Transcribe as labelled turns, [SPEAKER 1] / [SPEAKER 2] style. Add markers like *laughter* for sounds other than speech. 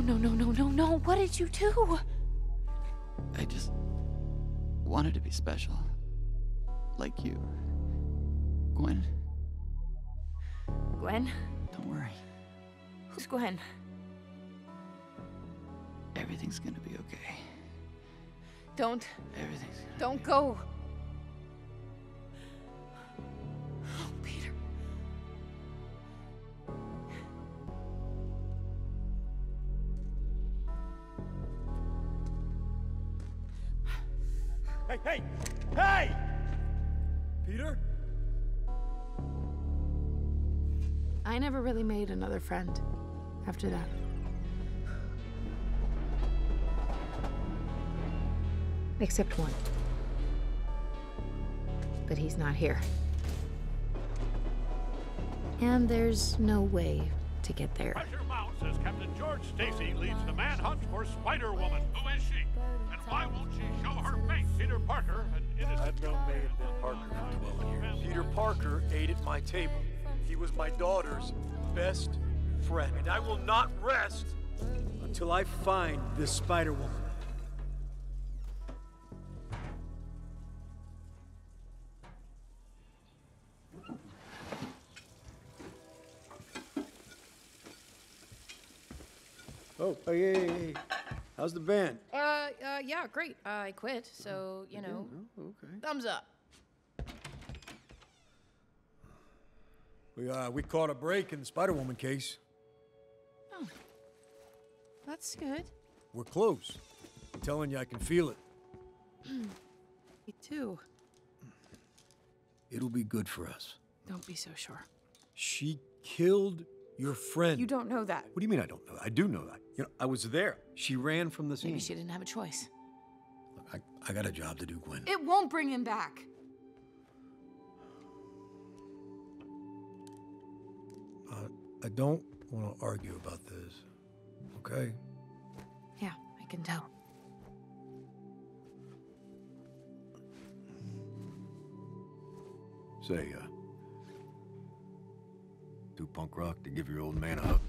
[SPEAKER 1] no, no, no, no, no, no. What did you do?
[SPEAKER 2] I just wanted to be special. Like you. Gwen,
[SPEAKER 1] Gwen?
[SPEAKER 2] don't worry.
[SPEAKER 1] Who's Gwen?
[SPEAKER 2] Everything's gonna be okay.
[SPEAKER 1] Don't,
[SPEAKER 2] Everything's
[SPEAKER 1] don't go.
[SPEAKER 3] Hey, hey! Hey! Peter?
[SPEAKER 1] I never really made another friend after that. Except one. But he's not here. And there's no way to get there.
[SPEAKER 4] Pressure mounts as Captain George Stacy leads the manhunt for Spider Woman. Who is she? And why won't she show her face? Peter Parker, an innocent.
[SPEAKER 3] I've known May and Ben Parker for 12 years. Peter Parker ate at my table. He was my daughter's best friend. And I will not rest until I find this Spider Woman. Oh, hey, hey, hey, hey. How's the band?
[SPEAKER 5] Uh, uh, yeah, great. I quit, so, you know,
[SPEAKER 3] Oh, okay.
[SPEAKER 5] thumbs up.
[SPEAKER 3] We, uh, we caught a break in the Spider Woman case.
[SPEAKER 1] Oh, That's good.
[SPEAKER 3] We're close. I'm telling you, I can feel it. *clears throat*
[SPEAKER 1] Me too.
[SPEAKER 3] It'll be good for us.
[SPEAKER 1] Don't be so sure.
[SPEAKER 3] She killed your friend.
[SPEAKER 5] You don't know that.
[SPEAKER 3] What do you mean I don't know that? I do know that. You know, I was there. She ran from the scene.
[SPEAKER 1] Maybe she didn't have a choice.
[SPEAKER 3] Look, I, I got a job to do, Gwen.
[SPEAKER 5] It won't bring him back.
[SPEAKER 3] Uh, I don't want to argue about this. Okay?
[SPEAKER 1] Yeah, I can tell.
[SPEAKER 3] Say, uh, punk rock to give your old man a hug.